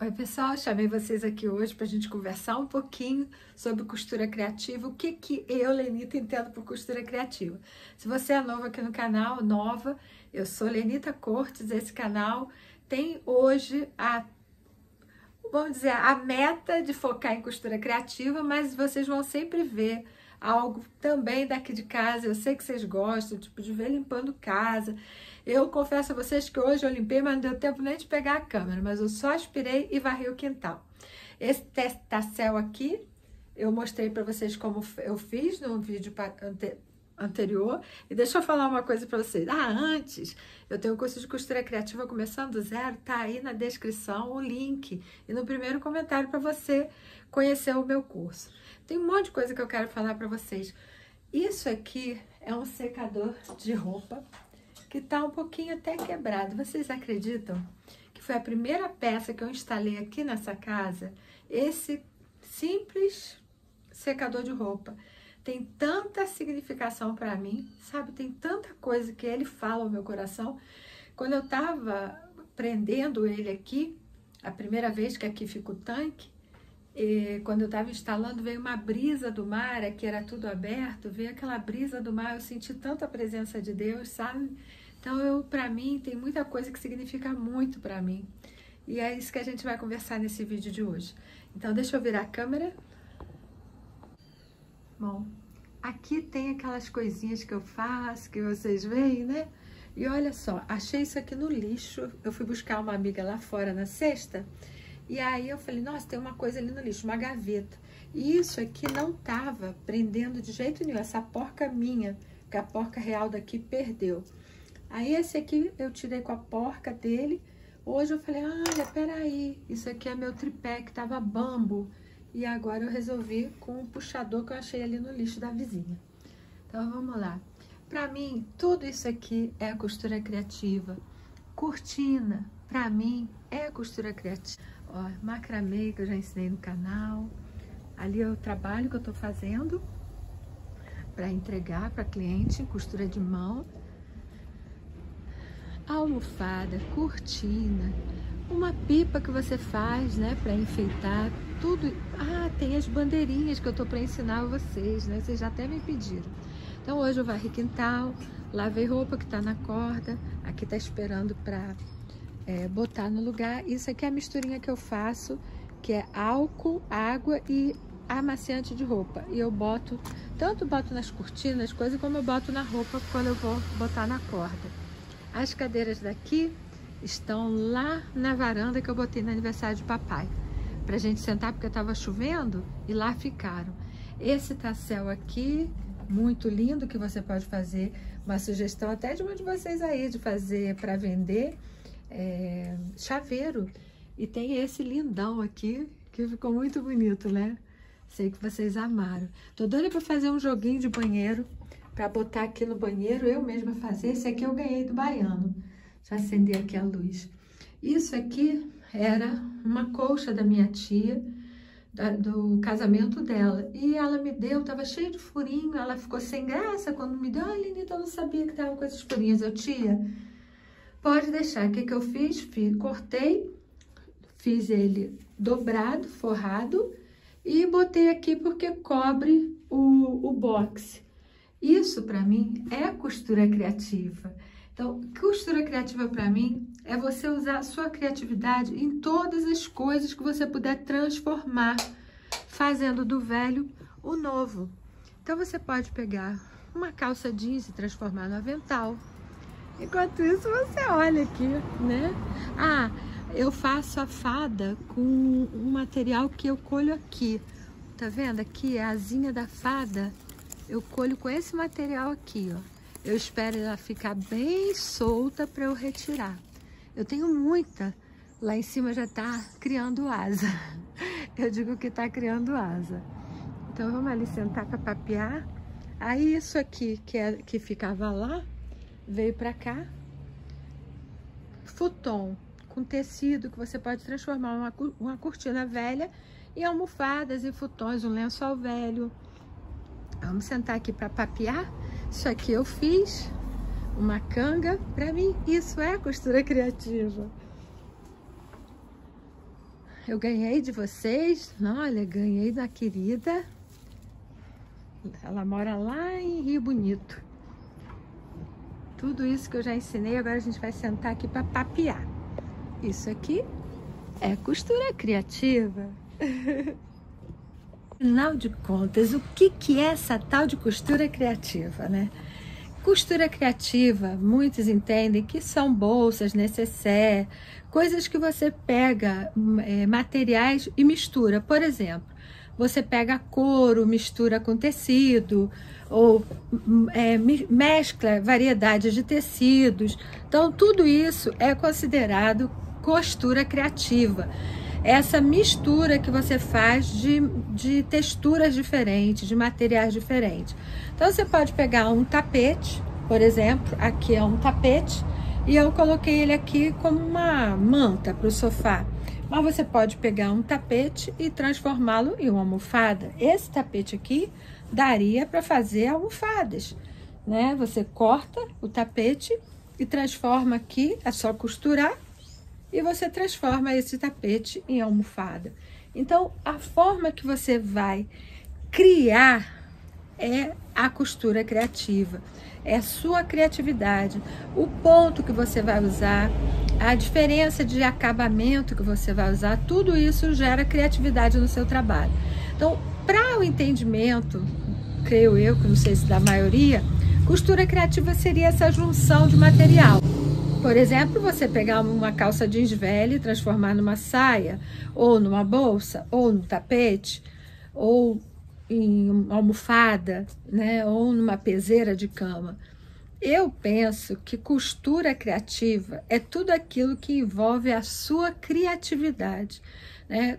Oi pessoal, chamei vocês aqui hoje para a gente conversar um pouquinho sobre costura criativa, o que, que eu, Lenita, entendo por costura criativa. Se você é novo aqui no canal, nova, eu sou Lenita Cortes, esse canal tem hoje a, vamos dizer, a meta de focar em costura criativa, mas vocês vão sempre ver algo também daqui de casa, eu sei que vocês gostam, tipo, de ver limpando casa, eu confesso a vocês que hoje eu limpei, mas não deu tempo nem de pegar a câmera, mas eu só aspirei e varri o quintal. Esse testacel aqui, eu mostrei para vocês como eu fiz no vídeo anterior. E deixa eu falar uma coisa para vocês. Ah, antes, eu tenho um curso de costura criativa começando do zero, tá aí na descrição o link e no primeiro comentário para você conhecer o meu curso. Tem um monte de coisa que eu quero falar para vocês. Isso aqui é um secador de roupa que está um pouquinho até quebrado. Vocês acreditam que foi a primeira peça que eu instalei aqui nessa casa? Esse simples secador de roupa. Tem tanta significação para mim, sabe? Tem tanta coisa que ele fala ao meu coração. Quando eu estava prendendo ele aqui, a primeira vez que aqui fica o tanque, e quando eu estava instalando, veio uma brisa do mar, aqui era tudo aberto, veio aquela brisa do mar, eu senti tanta presença de Deus, sabe? Então, eu, para mim, tem muita coisa que significa muito para mim. E é isso que a gente vai conversar nesse vídeo de hoje. Então, deixa eu virar a câmera. Bom, aqui tem aquelas coisinhas que eu faço, que vocês veem, né? E olha só, achei isso aqui no lixo. Eu fui buscar uma amiga lá fora na sexta. E aí eu falei, nossa, tem uma coisa ali no lixo, uma gaveta. E isso aqui não tava prendendo de jeito nenhum. Essa porca minha, que a porca real daqui perdeu. Aí esse aqui eu tirei com a porca dele. Hoje eu falei, olha, peraí, isso aqui é meu tripé que tava bambo. E agora eu resolvi com um puxador que eu achei ali no lixo da vizinha. Então vamos lá. Pra mim, tudo isso aqui é costura criativa. Cortina, pra mim, é costura criativa. Ó, macramê que eu já ensinei no canal. Ali é o trabalho que eu tô fazendo para entregar para cliente, costura de mão almofada, cortina, uma pipa que você faz, né, para enfeitar, tudo. Ah, tem as bandeirinhas que eu tô para ensinar vocês, né? Vocês já até me pediram. Então hoje eu varri quintal, lavei roupa que tá na corda, aqui tá esperando para é, botar no lugar. Isso aqui é a misturinha que eu faço, que é álcool, água e amaciante de roupa. E eu boto, tanto boto nas cortinas, coisa como eu boto na roupa quando eu vou botar na corda. As cadeiras daqui estão lá na varanda que eu botei no aniversário de papai. Pra gente sentar porque estava chovendo e lá ficaram. Esse tassel aqui, muito lindo, que você pode fazer. Uma sugestão até de uma de vocês aí, de fazer para vender é, chaveiro. E tem esse lindão aqui, que ficou muito bonito, né? Sei que vocês amaram. Tô doida para fazer um joguinho de banheiro para botar aqui no banheiro, eu mesma fazer. Esse aqui eu ganhei do baiano. Deixa eu acender aqui a luz. Isso aqui era uma colcha da minha tia, da, do casamento dela. E ela me deu, tava cheio de furinho, ela ficou sem graça quando me deu. Ai, Lenita, eu não sabia que tava com esses furinhos. Eu, tia, pode deixar. O que, que eu fiz? fiz? Cortei, fiz ele dobrado, forrado, e botei aqui porque cobre o, o boxe. Isso para mim é costura criativa. Então, costura criativa para mim é você usar a sua criatividade em todas as coisas que você puder transformar, fazendo do velho o novo. Então, você pode pegar uma calça jeans e transformar no avental. Enquanto isso, você olha aqui, né? Ah, eu faço a fada com um material que eu colho aqui. Tá vendo? Aqui é a asinha da fada eu colho com esse material aqui, ó. Eu espero ela ficar bem solta para eu retirar. Eu tenho muita. Lá em cima já tá criando asa. Eu digo que tá criando asa. Então vamos ali sentar para papear. Aí isso aqui que, é, que ficava lá, veio para cá. Futon com tecido que você pode transformar uma, uma cortina velha em almofadas e futons, um lençol velho, Vamos sentar aqui para papear. Isso aqui eu fiz, uma canga. Para mim, isso é costura criativa. eu ganhei de vocês. Olha, ganhei da querida. Ela mora lá em Rio Bonito. Tudo isso que eu já ensinei, agora a gente vai sentar aqui para papear. Isso aqui é costura criativa. Afinal de contas, o que, que é essa tal de costura criativa, né? Costura criativa, muitos entendem que são bolsas, necessaire, coisas que você pega é, materiais e mistura. Por exemplo, você pega couro, mistura com tecido, ou é, mescla variedades de tecidos. Então, tudo isso é considerado costura criativa essa mistura que você faz de, de texturas diferentes, de materiais diferentes. Então você pode pegar um tapete, por exemplo, aqui é um tapete, e eu coloquei ele aqui como uma manta para o sofá. Mas você pode pegar um tapete e transformá-lo em uma almofada. Esse tapete aqui daria para fazer almofadas, né? Você corta o tapete e transforma aqui, é só costurar e você transforma esse tapete em almofada. Então, a forma que você vai criar é a costura criativa, é a sua criatividade, o ponto que você vai usar, a diferença de acabamento que você vai usar, tudo isso gera criatividade no seu trabalho. Então, para o entendimento, creio eu, que não sei se da maioria, costura criativa seria essa junção de material. Por exemplo, você pegar uma calça jeans velha e transformar numa saia, ou numa bolsa, ou no tapete, ou em uma almofada, né, ou numa peseira de cama. Eu penso que costura criativa é tudo aquilo que envolve a sua criatividade, né?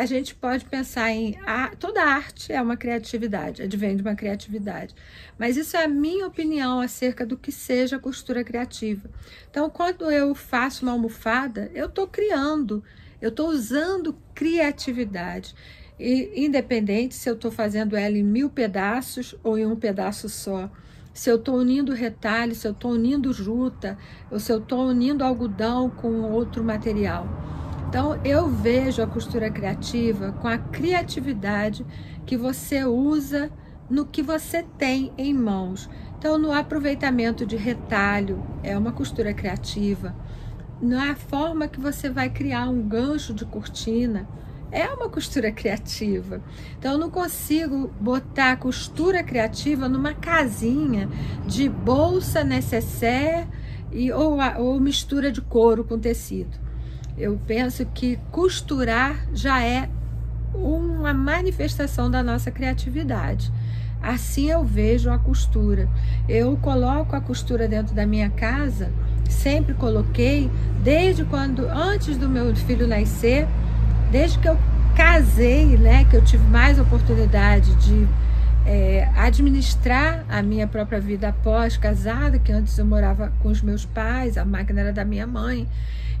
A gente pode pensar em a, toda arte é uma criatividade, advém de uma criatividade. Mas isso é a minha opinião acerca do que seja costura criativa. Então, quando eu faço uma almofada, eu estou criando, eu estou usando criatividade. E, independente se eu estou fazendo ela em mil pedaços ou em um pedaço só. Se eu estou unindo retalho, se eu estou unindo juta, ou se eu estou unindo algodão com outro material. Então, eu vejo a costura criativa com a criatividade que você usa no que você tem em mãos. Então, no aproveitamento de retalho, é uma costura criativa. Na forma que você vai criar um gancho de cortina, é uma costura criativa. Então, eu não consigo botar costura criativa numa casinha de bolsa necessaire e, ou, ou mistura de couro com tecido. Eu penso que costurar já é uma manifestação da nossa criatividade. Assim eu vejo a costura. Eu coloco a costura dentro da minha casa, sempre coloquei, desde quando, antes do meu filho nascer, desde que eu casei, né, que eu tive mais oportunidade de é, administrar a minha própria vida após casada, que antes eu morava com os meus pais, a máquina era da minha mãe.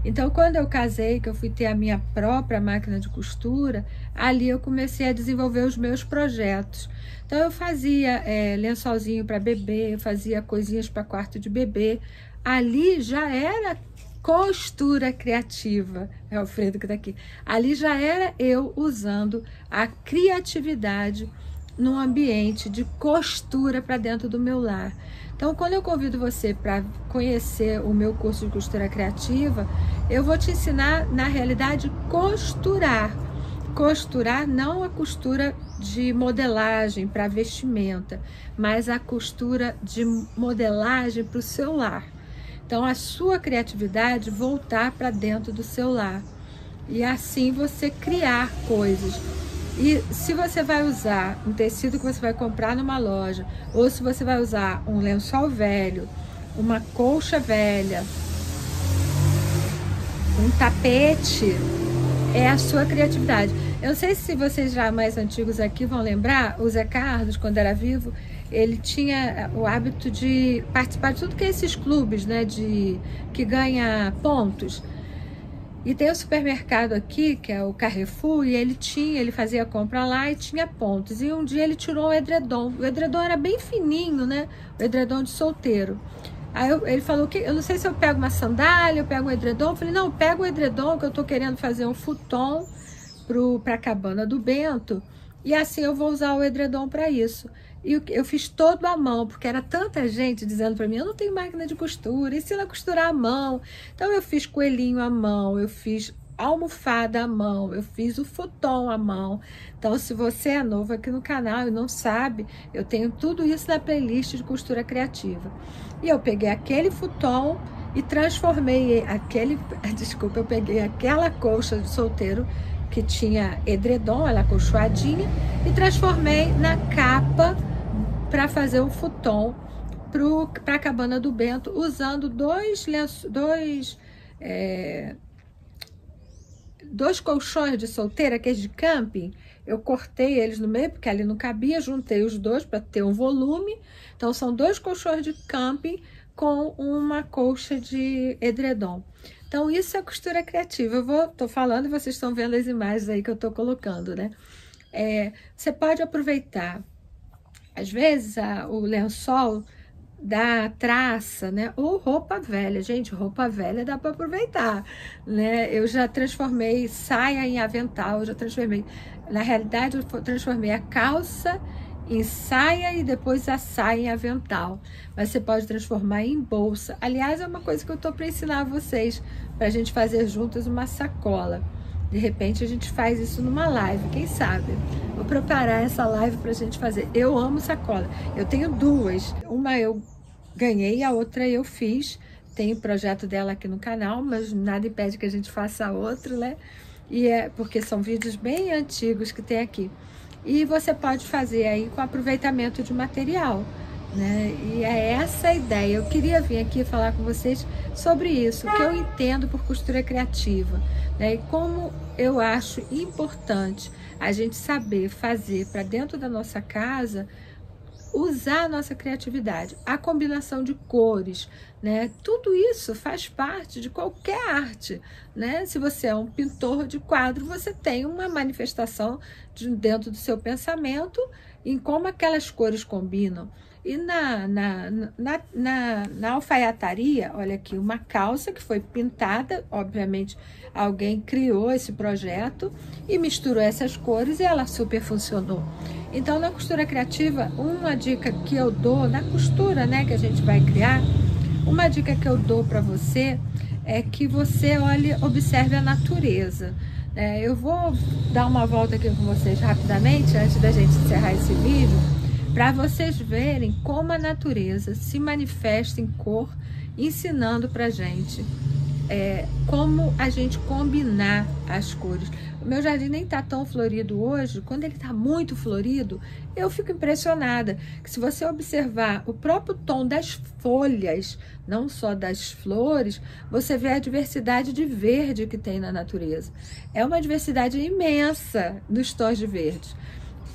Então, quando eu casei, que eu fui ter a minha própria máquina de costura, ali eu comecei a desenvolver os meus projetos. Então, eu fazia é, lençolzinho para bebê, eu fazia coisinhas para quarto de bebê. Ali já era costura criativa. É o Alfredo que está aqui. Ali já era eu usando a criatividade num ambiente de costura para dentro do meu lar. Então, quando eu convido você para conhecer o meu curso de costura criativa, eu vou te ensinar, na realidade, costurar. Costurar não a costura de modelagem para vestimenta, mas a costura de modelagem para o seu lar. Então, a sua criatividade voltar para dentro do seu lar. E assim você criar coisas e se você vai usar um tecido que você vai comprar numa loja, ou se você vai usar um lençol velho, uma colcha velha, um tapete, é a sua criatividade. Eu não sei se vocês já mais antigos aqui vão lembrar, o Zé Carlos, quando era vivo, ele tinha o hábito de participar de tudo que é esses clubes, né, de que ganha pontos. E tem o supermercado aqui, que é o Carrefour, e ele tinha, ele fazia compra lá e tinha pontos. E um dia ele tirou o edredom. O edredom era bem fininho, né? O edredom de solteiro. Aí eu, ele falou que eu não sei se eu pego uma sandália, eu pego um edredom. Eu falei, não, pega o edredom que eu tô querendo fazer um futon para a cabana do Bento. E assim eu vou usar o edredom para isso. E eu fiz todo à mão, porque era tanta gente dizendo para mim: eu não tenho máquina de costura, ensina a costurar à mão. Então eu fiz coelhinho à mão, eu fiz almofada à mão, eu fiz o futon à mão. Então, se você é novo aqui no canal e não sabe, eu tenho tudo isso na playlist de costura criativa. E eu peguei aquele futon e transformei aquele, desculpa, eu peguei aquela colcha de solteiro que tinha edredom, ela acolchoadinha, e transformei na capa para fazer o futon para a cabana do Bento, usando dois, dois, é, dois colchões de solteira, que é de camping. Eu cortei eles no meio, porque ali não cabia, juntei os dois para ter um volume. Então, são dois colchões de camping com uma colcha de edredom. Então, isso é costura criativa. Eu tô falando e vocês estão vendo as imagens aí que eu tô colocando, né? É, você pode aproveitar, às vezes, a, o lençol da traça, né? Ou roupa velha. Gente, roupa velha dá para aproveitar, né? Eu já transformei saia em avental, já transformei. Na realidade, eu transformei a calça em saia e depois a saia em avental. Mas você pode transformar em bolsa. Aliás, é uma coisa que eu estou para ensinar vocês, para a gente fazer juntas uma sacola. De repente a gente faz isso numa live, quem sabe? Vou preparar essa live para a gente fazer. Eu amo sacola. Eu tenho duas. Uma eu ganhei, a outra eu fiz. Tem o projeto dela aqui no canal, mas nada impede que a gente faça outro, né? E é porque são vídeos bem antigos que tem aqui. E você pode fazer aí com aproveitamento de material. Né? E é essa a ideia. Eu queria vir aqui falar com vocês sobre isso, o que eu entendo por costura criativa, né? E como eu acho importante a gente saber fazer para dentro da nossa casa usar a nossa criatividade, a combinação de cores, né? Tudo isso faz parte de qualquer arte, né? Se você é um pintor de quadro, você tem uma manifestação de, dentro do seu pensamento em como aquelas cores combinam. E na, na, na, na, na alfaiataria, olha aqui, uma calça que foi pintada, obviamente alguém criou esse projeto e misturou essas cores e ela super funcionou. Então, na costura criativa, uma dica que eu dou, na costura né, que a gente vai criar, uma dica que eu dou para você é que você olhe, observe a natureza. É, eu vou dar uma volta aqui com vocês rapidamente, antes da gente encerrar esse vídeo para vocês verem como a natureza se manifesta em cor, ensinando para gente é, como a gente combinar as cores. O meu jardim nem está tão florido hoje. Quando ele está muito florido, eu fico impressionada. Que se você observar o próprio tom das folhas, não só das flores, você vê a diversidade de verde que tem na natureza. É uma diversidade imensa dos tons de verde.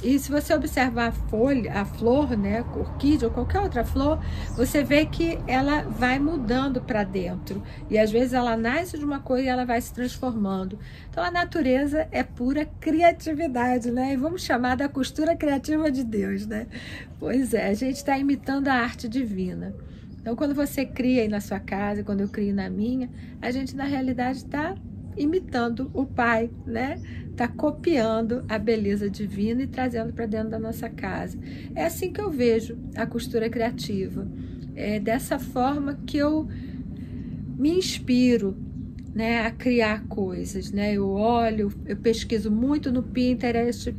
E se você observar a folha, a flor, né, orquídea ou qualquer outra flor, você vê que ela vai mudando para dentro. E às vezes ela nasce de uma coisa e ela vai se transformando. Então a natureza é pura criatividade, né? E vamos chamar da costura criativa de Deus, né? Pois é, a gente está imitando a arte divina. Então quando você cria aí na sua casa, quando eu crio na minha, a gente na realidade está imitando o Pai, né? Está copiando a beleza divina e trazendo para dentro da nossa casa. É assim que eu vejo a costura criativa. É dessa forma que eu me inspiro né, a criar coisas. Né? Eu olho, eu pesquiso muito no Pinterest,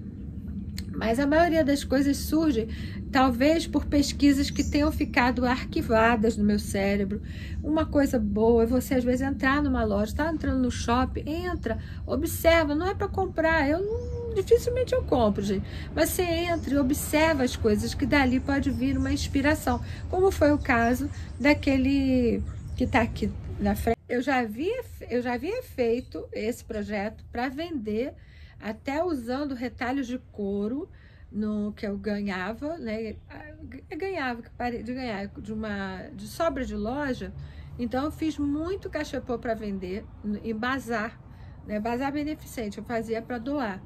mas a maioria das coisas surge talvez por pesquisas que tenham ficado arquivadas no meu cérebro. Uma coisa boa é você às vezes entrar numa loja, está entrando no shopping, entra, observa, não é para comprar, eu não, dificilmente eu compro, gente, mas você entra e observa as coisas que dali pode vir uma inspiração, como foi o caso daquele que está aqui na frente. Eu já havia, eu já havia feito esse projeto para vender até usando retalhos de couro no que eu ganhava, né? Eu ganhava, de ganhar de uma de sobra de loja. Então eu fiz muito cachepô para vender em bazar, né? Bazar beneficente, eu fazia para doar.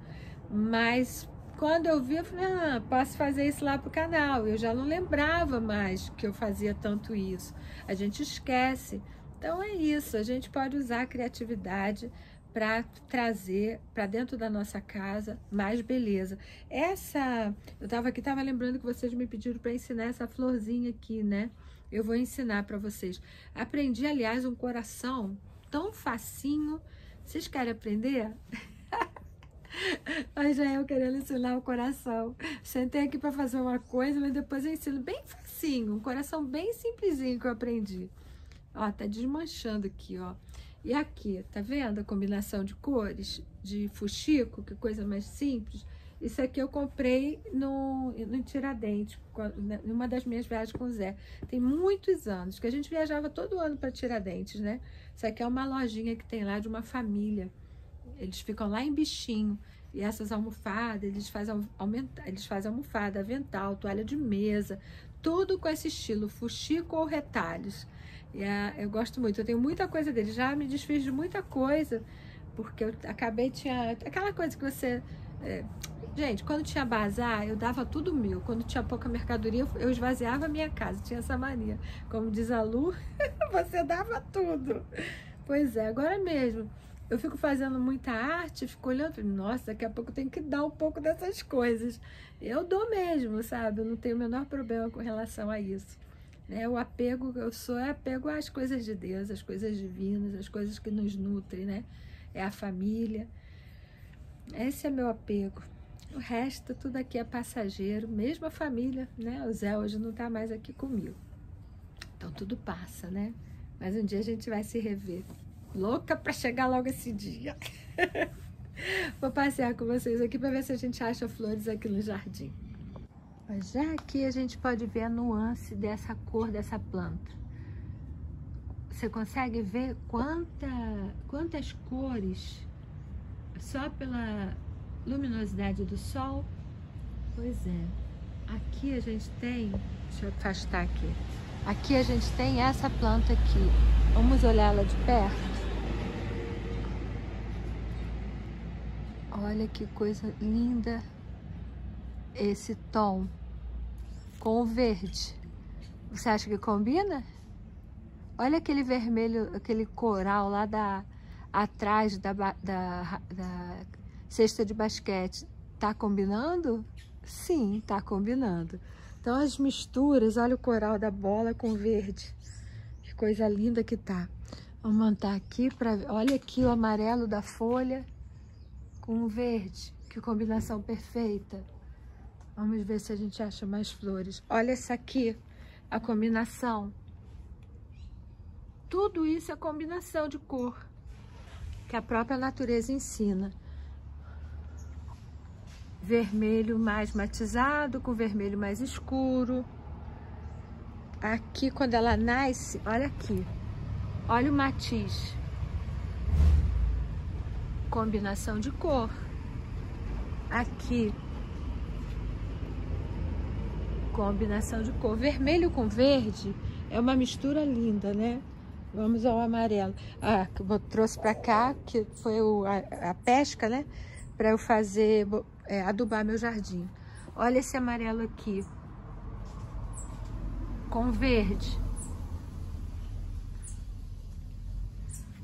Mas quando eu vi, eu falei, ah, posso fazer isso lá pro canal. Eu já não lembrava mais que eu fazia tanto isso. A gente esquece. Então é isso, a gente pode usar a criatividade para trazer para dentro da nossa casa mais beleza. Essa, eu estava aqui, estava lembrando que vocês me pediram para ensinar essa florzinha aqui, né? Eu vou ensinar para vocês. Aprendi, aliás, um coração tão facinho. Vocês querem aprender? Mas já eu querendo ensinar o coração. Sentei aqui para fazer uma coisa, mas depois eu ensino bem facinho, um coração bem simplesinho que eu aprendi. Ó, tá desmanchando aqui, ó. E aqui, tá vendo a combinação de cores de fuxico, que coisa mais simples? Isso aqui eu comprei no, no Tiradentes, numa das minhas viagens com o Zé. Tem muitos anos, que a gente viajava todo ano para Tiradentes, né? Isso aqui é uma lojinha que tem lá de uma família. Eles ficam lá em bichinho. E essas almofadas, eles fazem, aumenta, eles fazem almofada, avental, toalha de mesa, tudo com esse estilo, fuxico ou retalhos. E a, eu gosto muito, eu tenho muita coisa dele. Já me desfiz de muita coisa, porque eu acabei, tinha aquela coisa que você. É, gente, quando tinha bazar, eu dava tudo meu. Quando tinha pouca mercadoria, eu esvaziava a minha casa. Tinha essa mania. Como diz a Lu, você dava tudo. Pois é, agora mesmo. Eu fico fazendo muita arte, fico olhando, nossa, daqui a pouco eu tenho que dar um pouco dessas coisas. Eu dou mesmo, sabe? Eu não tenho o menor problema com relação a isso. Né? O apego que eu sou é apego às coisas de Deus, às coisas divinas, às coisas que nos nutrem, né? É a família. Esse é meu apego. O resto, tudo aqui é passageiro, mesmo a família, né? O Zé hoje não está mais aqui comigo. Então tudo passa, né? Mas um dia a gente vai se rever. Louca para chegar logo esse dia. Vou passear com vocês aqui para ver se a gente acha flores aqui no jardim. Já aqui a gente pode ver a nuance dessa cor dessa planta. Você consegue ver quanta, quantas cores só pela luminosidade do sol? Pois é. Aqui a gente tem, deixa eu afastar aqui. Aqui a gente tem essa planta aqui. Vamos olhá-la de perto. Olha que coisa linda esse tom com o verde. Você acha que combina? Olha aquele vermelho, aquele coral lá da, atrás da, da, da cesta de basquete. Tá combinando? Sim, tá combinando. Então as misturas, olha o coral da bola com verde. Que coisa linda que tá. Vamos montar aqui para Olha aqui o amarelo da folha com o verde. Que combinação perfeita. Vamos ver se a gente acha mais flores. Olha essa aqui, a combinação. Tudo isso é combinação de cor que a própria natureza ensina. Vermelho mais matizado com vermelho mais escuro. Aqui, quando ela nasce, olha aqui. Olha o matiz. Combinação de cor. Aqui, combinação de cor. Vermelho com verde é uma mistura linda, né? Vamos ao amarelo. Ah, que eu trouxe para cá, que foi o, a, a pesca, né? Para eu fazer, é, adubar meu jardim. Olha esse amarelo aqui. Com verde.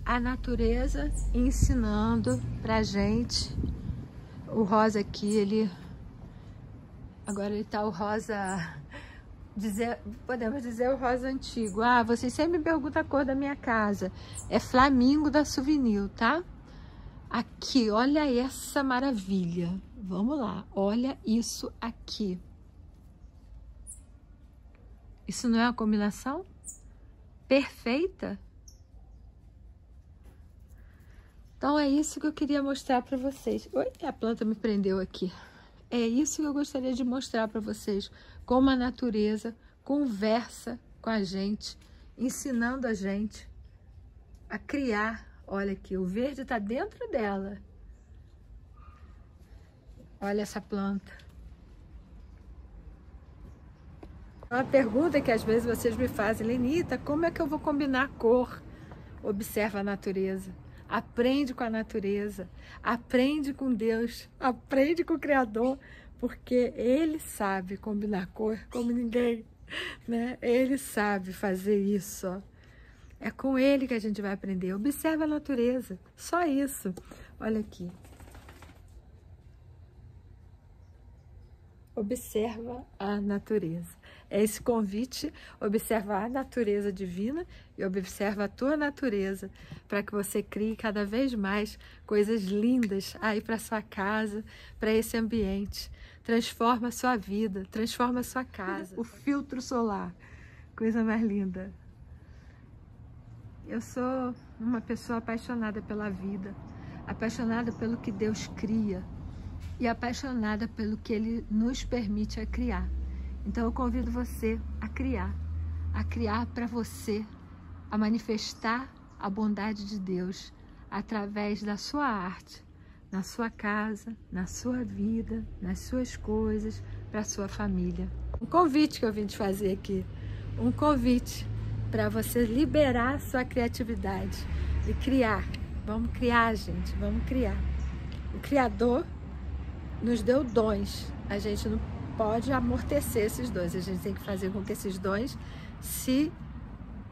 A natureza ensinando pra gente. O rosa aqui, ele Agora ele tá o rosa, dizer, podemos dizer o rosa antigo. Ah, vocês sempre me perguntam a cor da minha casa. É Flamingo da Souvenir, tá? Aqui, olha essa maravilha. Vamos lá, olha isso aqui. Isso não é uma combinação perfeita? Então é isso que eu queria mostrar para vocês. Oi, a planta me prendeu aqui. É isso que eu gostaria de mostrar para vocês, como a natureza conversa com a gente, ensinando a gente a criar. Olha aqui, o verde está dentro dela. Olha essa planta. Uma pergunta que às vezes vocês me fazem, Lenita, como é que eu vou combinar cor? Observa a natureza. Aprende com a natureza, aprende com Deus, aprende com o Criador, porque ele sabe combinar cor como ninguém, né? Ele sabe fazer isso, ó. É com ele que a gente vai aprender. Observa a natureza, só isso. Olha aqui. Observa a natureza. É esse convite, observa a natureza divina e observa a tua natureza, para que você crie cada vez mais coisas lindas aí para sua casa, para esse ambiente. Transforma a sua vida, transforma a sua casa. O filtro solar, coisa mais linda. Eu sou uma pessoa apaixonada pela vida, apaixonada pelo que Deus cria e apaixonada pelo que Ele nos permite a criar. Então eu convido você a criar, a criar para você, a manifestar a bondade de Deus através da sua arte, na sua casa, na sua vida, nas suas coisas, para a sua família. Um convite que eu vim te fazer aqui, um convite para você liberar sua criatividade e criar. Vamos criar, gente, vamos criar. O Criador nos deu dons, a gente não pode amortecer esses dons. A gente tem que fazer com que esses dons se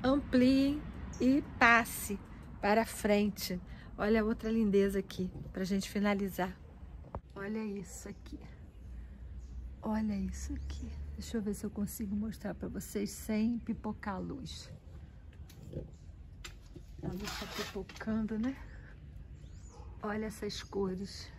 ampliem e passe para frente. Olha outra lindeza aqui, para a gente finalizar. Olha isso aqui. Olha isso aqui. Deixa eu ver se eu consigo mostrar para vocês sem pipocar a luz. A luz está pipocando, né? Olha essas cores.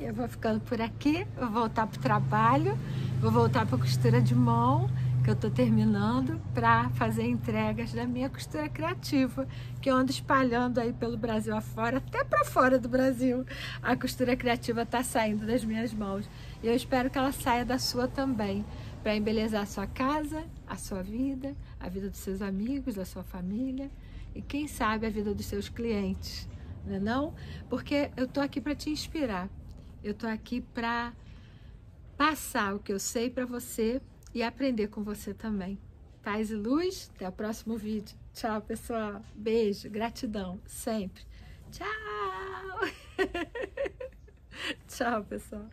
Eu vou ficando por aqui, vou voltar para o trabalho, vou voltar para a costura de mão, que eu estou terminando, para fazer entregas da minha costura criativa, que eu ando espalhando aí pelo Brasil afora, até para fora do Brasil. A costura criativa está saindo das minhas mãos. E eu espero que ela saia da sua também, para embelezar a sua casa, a sua vida, a vida dos seus amigos, da sua família e quem sabe a vida dos seus clientes, não é não? Porque eu tô aqui para te inspirar. Eu tô aqui para passar o que eu sei para você e aprender com você também. Paz e luz, até o próximo vídeo. Tchau, pessoal. Beijo, gratidão, sempre. Tchau! Tchau, pessoal.